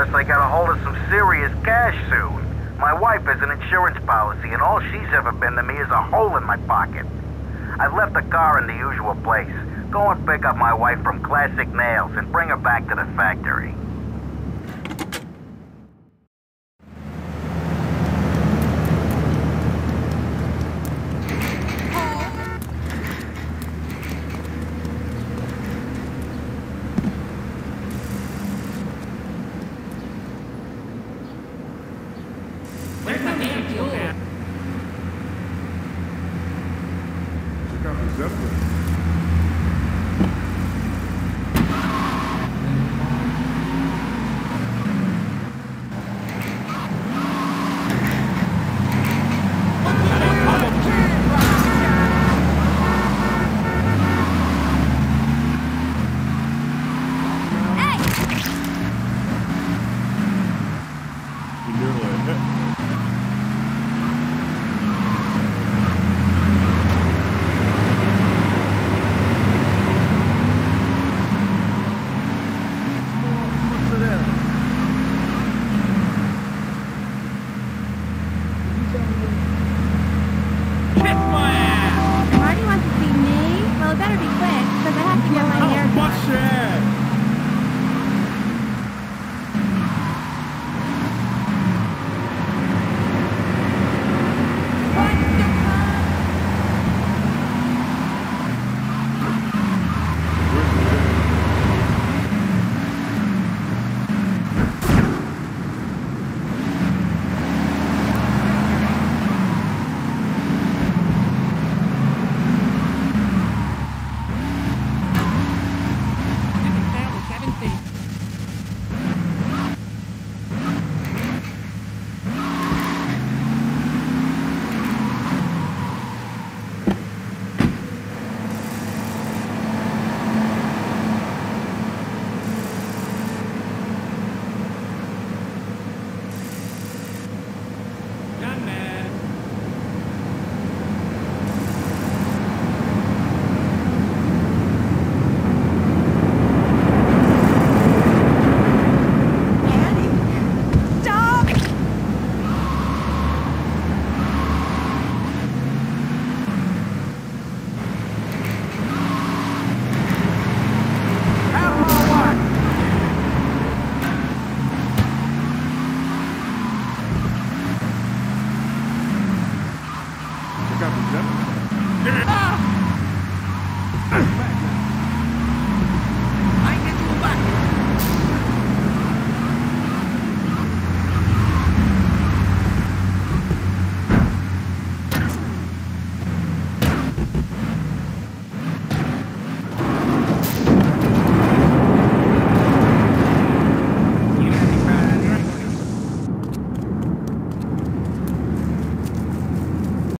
unless I got a hold of some serious cash soon. My wife has an insurance policy, and all she's ever been to me is a hole in my pocket. I left the car in the usual place. Go and pick up my wife from Classic Nails and bring her back to the factory. Check better be quick, because I have to get my hair Bust Zeppelin.